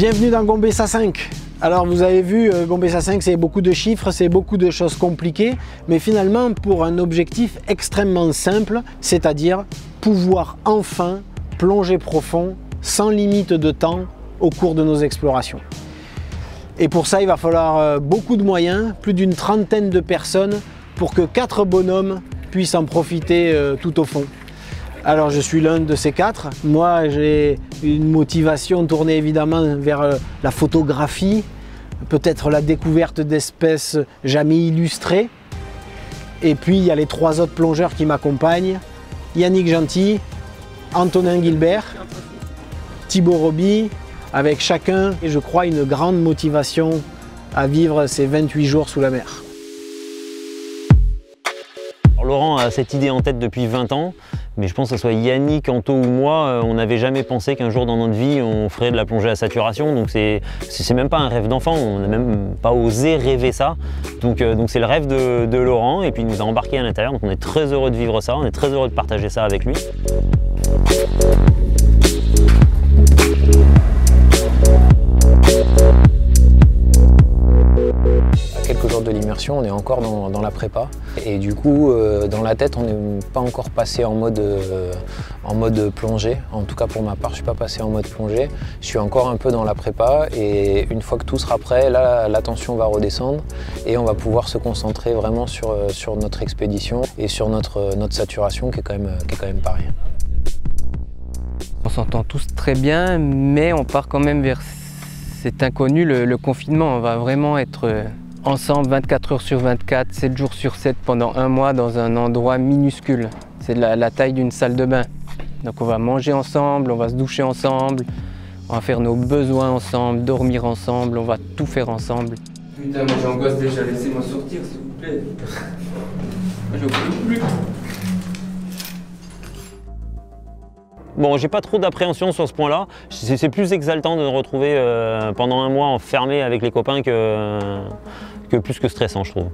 Bienvenue dans Gombessa 5. Alors vous avez vu, euh, Gombessa 5 c'est beaucoup de chiffres, c'est beaucoup de choses compliquées, mais finalement pour un objectif extrêmement simple, c'est-à-dire pouvoir enfin plonger profond, sans limite de temps, au cours de nos explorations. Et pour ça, il va falloir euh, beaucoup de moyens, plus d'une trentaine de personnes, pour que quatre bonhommes puissent en profiter euh, tout au fond. Alors je suis l'un de ces quatre. Moi j'ai une motivation tournée évidemment vers euh, la photographie, peut-être la découverte d'espèces jamais illustrées. Et puis il y a les trois autres plongeurs qui m'accompagnent. Yannick Gentil, Antonin Gilbert, Thibaut Roby, avec chacun, je crois, une grande motivation à vivre ces 28 jours sous la mer. Laurent a cette idée en tête depuis 20 ans, mais je pense que ce soit Yannick, Anto ou moi, euh, on n'avait jamais pensé qu'un jour dans notre vie on ferait de la plongée à saturation. Donc c'est même pas un rêve d'enfant, on n'a même pas osé rêver ça. Donc euh, c'est le rêve de, de, Laurent et puis il nous a embarqué à l'intérieur. Donc on est très heureux de vivre ça, on est très heureux de partager ça avec lui. On est encore dans, la prépa. Et du coup, euh, dans la tête, on n'est pas encore passé en mode, euh, en mode plongée. En tout cas, pour ma part, je ne suis pas passé en mode plongée. Je suis encore un peu dans la prépa. Et une fois que tout sera prêt, là, l'attention va redescendre et on va pouvoir se concentrer vraiment sur, euh, notre expédition et sur notre, saturation qui est quand même, qui est quand même pareil. On s'entend tous très bien, mais on part quand même vers cet inconnu, le confinement. On va vraiment être ensemble 24 heures sur 24, 7 jours sur 7 pendant un mois dans un endroit minuscule. C'est la, taille d'une salle de bain. Donc on va manger ensemble, on va se doucher ensemble, on va faire nos besoins ensemble, dormir ensemble, on va tout faire ensemble. Putain, moi j'angoisse déjà, laissez-moi sortir s'il vous plaît. Je peux plus. Bon, j'ai pas trop d'appréhension sur ce point-là. C'est plus exaltant de me retrouver euh, pendant un mois enfermé avec les copains que, que plus que stressant, je trouve.